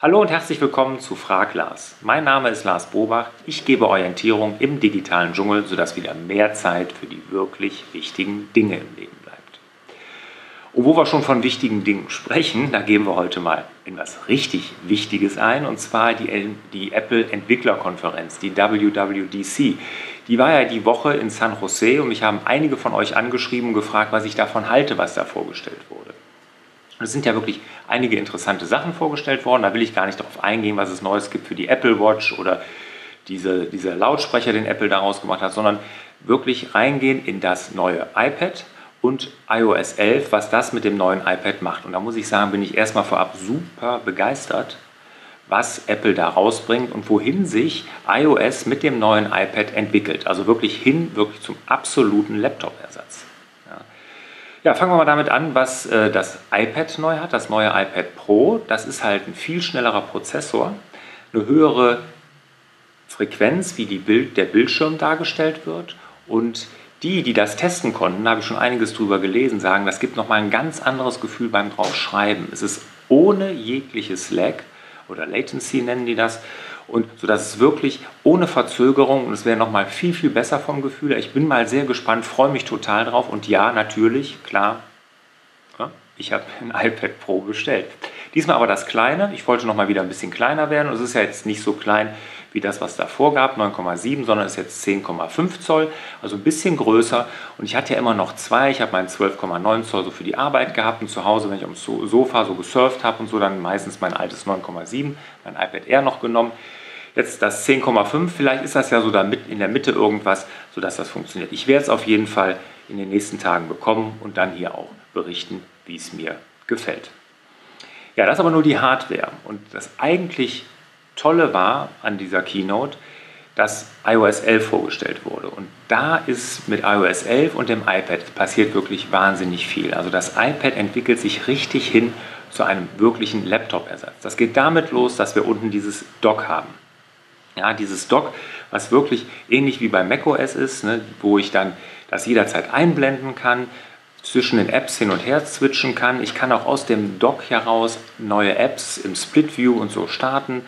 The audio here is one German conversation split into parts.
Hallo und herzlich willkommen zu Frag Lars. Mein Name ist Lars Bobach. Ich gebe Orientierung im digitalen Dschungel, sodass wieder mehr Zeit für die wirklich wichtigen Dinge im Leben bleibt. Und wo wir schon von wichtigen Dingen sprechen, da gehen wir heute mal in was richtig Wichtiges ein, und zwar die, die Apple Entwicklerkonferenz, die WWDC. Die war ja die Woche in San Jose und mich haben einige von euch angeschrieben und gefragt, was ich davon halte, was da vorgestellt wurde. Es sind ja wirklich einige interessante Sachen vorgestellt worden. Da will ich gar nicht darauf eingehen, was es Neues gibt für die Apple Watch oder diese, dieser Lautsprecher, den Apple daraus gemacht hat, sondern wirklich reingehen in das neue iPad und iOS 11, was das mit dem neuen iPad macht. Und da muss ich sagen, bin ich erstmal vorab super begeistert, was Apple da rausbringt und wohin sich iOS mit dem neuen iPad entwickelt. Also wirklich hin, wirklich zum absoluten Laptop-Ersatz. Ja, fangen wir mal damit an, was äh, das iPad neu hat, das neue iPad Pro. Das ist halt ein viel schnellerer Prozessor, eine höhere Frequenz, wie Bild, der Bildschirm dargestellt wird. Und die, die das testen konnten, da habe ich schon einiges drüber gelesen, sagen, das gibt nochmal ein ganz anderes Gefühl beim draufschreiben. Es ist ohne jegliches Lag oder Latency nennen die das und so dass es wirklich ohne Verzögerung und es wäre noch mal viel viel besser vom Gefühl. Ich bin mal sehr gespannt, freue mich total drauf und ja, natürlich, klar, ich habe ein iPad Pro bestellt. Diesmal aber das kleine. Ich wollte noch mal wieder ein bisschen kleiner werden. es ist ja jetzt nicht so klein wie das, was davor gab, 9,7, sondern ist jetzt 10,5 Zoll, also ein bisschen größer. Und ich hatte ja immer noch zwei. Ich habe meinen 12,9 Zoll so für die Arbeit gehabt und zu Hause, wenn ich am Sofa so gesurft habe und so, dann meistens mein altes 9,7, mein iPad Air noch genommen. Jetzt das 10,5, vielleicht ist das ja so da mit in der Mitte irgendwas, sodass das funktioniert. Ich werde es auf jeden Fall in den nächsten Tagen bekommen und dann hier auch berichten, wie es mir gefällt. Ja, das ist aber nur die Hardware. Und das eigentlich Tolle war an dieser Keynote, dass iOS 11 vorgestellt wurde. Und da ist mit iOS 11 und dem iPad passiert wirklich wahnsinnig viel. Also das iPad entwickelt sich richtig hin zu einem wirklichen Laptop-Ersatz. Das geht damit los, dass wir unten dieses Dock haben. Ja, dieses Dock, was wirklich ähnlich wie bei macOS ist, ne, wo ich dann das jederzeit einblenden kann, zwischen den Apps hin und her switchen kann. Ich kann auch aus dem Dock heraus neue Apps im Split View und so starten.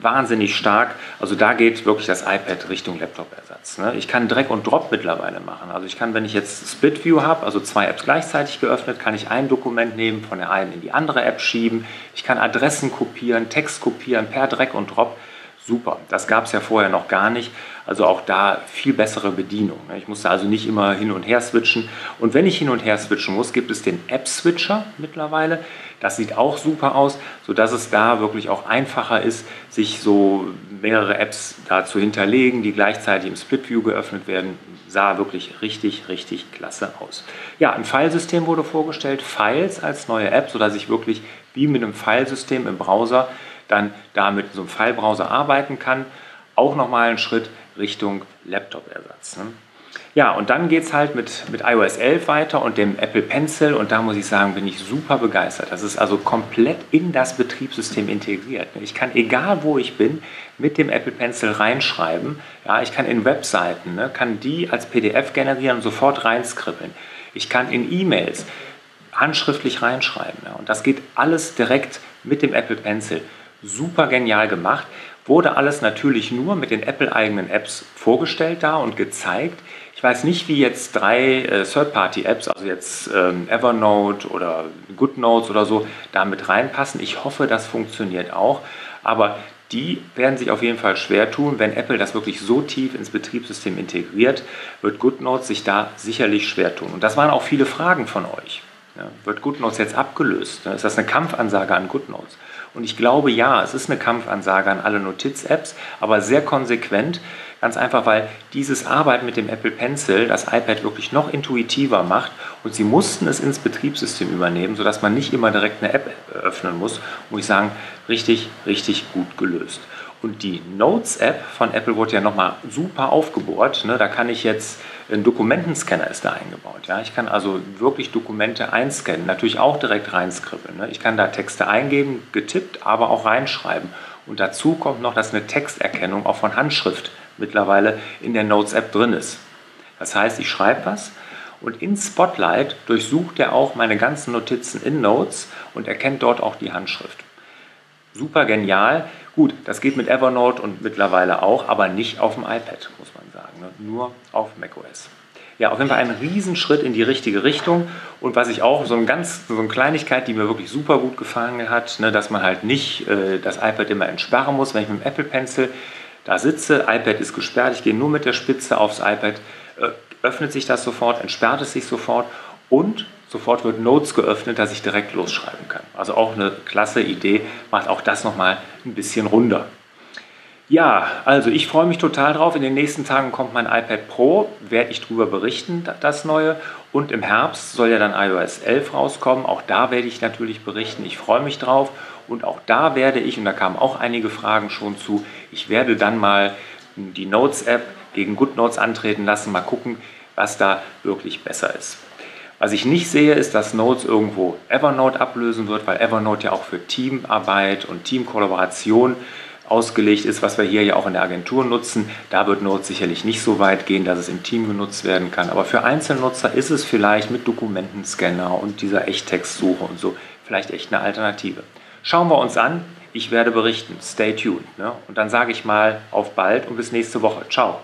Wahnsinnig stark. Also da geht wirklich das iPad Richtung Laptop-Ersatz. Ne. Ich kann Drag und Drop mittlerweile machen. Also ich kann, wenn ich jetzt Split View habe, also zwei Apps gleichzeitig geöffnet, kann ich ein Dokument nehmen, von der einen in die andere App schieben. Ich kann Adressen kopieren, Text kopieren per Drag und Drop super. Das gab es ja vorher noch gar nicht. Also auch da viel bessere Bedienung. Ne? Ich musste also nicht immer hin und her switchen. Und wenn ich hin und her switchen muss, gibt es den App-Switcher mittlerweile. Das sieht auch super aus, sodass es da wirklich auch einfacher ist, sich so mehrere Apps da zu hinterlegen, die gleichzeitig im Split View geöffnet werden. Sah wirklich richtig, richtig klasse aus. Ja, ein Filesystem wurde vorgestellt, Files als neue App, sodass ich wirklich wie mit einem Filesystem im Browser dann da mit so einem File-Browser arbeiten kann. Auch nochmal ein Schritt Richtung Laptop-Ersatz. Ne? Ja, und dann geht es halt mit, mit iOS 11 weiter und dem Apple Pencil und da muss ich sagen, bin ich super begeistert. Das ist also komplett in das Betriebssystem integriert. Ne? Ich kann, egal wo ich bin, mit dem Apple Pencil reinschreiben. Ja, ich kann in Webseiten, ne, kann die als PDF generieren und sofort reinskribbeln. Ich kann in E-Mails handschriftlich reinschreiben. Ja, und das geht alles direkt mit dem Apple Pencil super genial gemacht. Wurde alles natürlich nur mit den Apple-eigenen Apps vorgestellt da und gezeigt. Ich weiß nicht, wie jetzt drei äh, Third-Party-Apps, also jetzt ähm, Evernote oder GoodNotes oder so, damit reinpassen. Ich hoffe, das funktioniert auch. Aber die werden sich auf jeden Fall schwer tun. Wenn Apple das wirklich so tief ins Betriebssystem integriert, wird GoodNotes sich da sicherlich schwer tun. Und das waren auch viele Fragen von euch. Ja, wird GoodNotes jetzt abgelöst? Ist das eine Kampfansage an GoodNotes? Und ich glaube, ja, es ist eine Kampfansage an alle Notiz-Apps, aber sehr konsequent. Ganz einfach, weil dieses Arbeiten mit dem Apple Pencil das iPad wirklich noch intuitiver macht und sie mussten es ins Betriebssystem übernehmen, sodass man nicht immer direkt eine App öffnen muss. Muss ich sagen, richtig, richtig gut gelöst. Und die Notes-App von Apple wurde ja nochmal super aufgebohrt. Ne? Da kann ich jetzt ein Dokumentenscanner ist da eingebaut. Ja? Ich kann also wirklich Dokumente einscannen, natürlich auch direkt reinskribbeln. Ne? Ich kann da Texte eingeben, getippt, aber auch reinschreiben. Und dazu kommt noch, dass eine Texterkennung auch von Handschrift mittlerweile in der Notes-App drin ist. Das heißt, ich schreibe was und in Spotlight durchsucht er auch meine ganzen Notizen in Notes und erkennt dort auch die Handschrift. super genial. Gut, das geht mit Evernote und mittlerweile auch, aber nicht auf dem iPad, muss man sagen. Ne? Nur auf macOS. Ja, auf jeden Fall ein Riesenschritt in die richtige Richtung. Und was ich auch, so, ein ganz, so eine Kleinigkeit, die mir wirklich super gut gefallen hat, ne, dass man halt nicht äh, das iPad immer entsperren muss, wenn ich mit dem Apple Pencil da sitze, iPad ist gesperrt, ich gehe nur mit der Spitze aufs iPad, äh, öffnet sich das sofort, entsperrt es sich sofort und sofort wird Notes geöffnet, dass ich direkt losschreiben kann. Also auch eine klasse Idee, macht auch das nochmal ein bisschen runder. Ja, also ich freue mich total drauf. In den nächsten Tagen kommt mein iPad Pro, werde ich darüber berichten, das neue. Und im Herbst soll ja dann iOS 11 rauskommen. Auch da werde ich natürlich berichten. Ich freue mich drauf. Und auch da werde ich, und da kamen auch einige Fragen schon zu, ich werde dann mal die Notes-App gegen GoodNotes antreten lassen, mal gucken, was da wirklich besser ist. Was ich nicht sehe, ist, dass Notes irgendwo Evernote ablösen wird, weil Evernote ja auch für Teamarbeit und Teamkollaboration ausgelegt ist, was wir hier ja auch in der Agentur nutzen. Da wird Notes sicherlich nicht so weit gehen, dass es im Team genutzt werden kann. Aber für Einzelnutzer ist es vielleicht mit Dokumentenscanner und dieser Echttextsuche und so vielleicht echt eine Alternative. Schauen wir uns an. Ich werde berichten. Stay tuned. Ne? Und dann sage ich mal auf bald und bis nächste Woche. Ciao.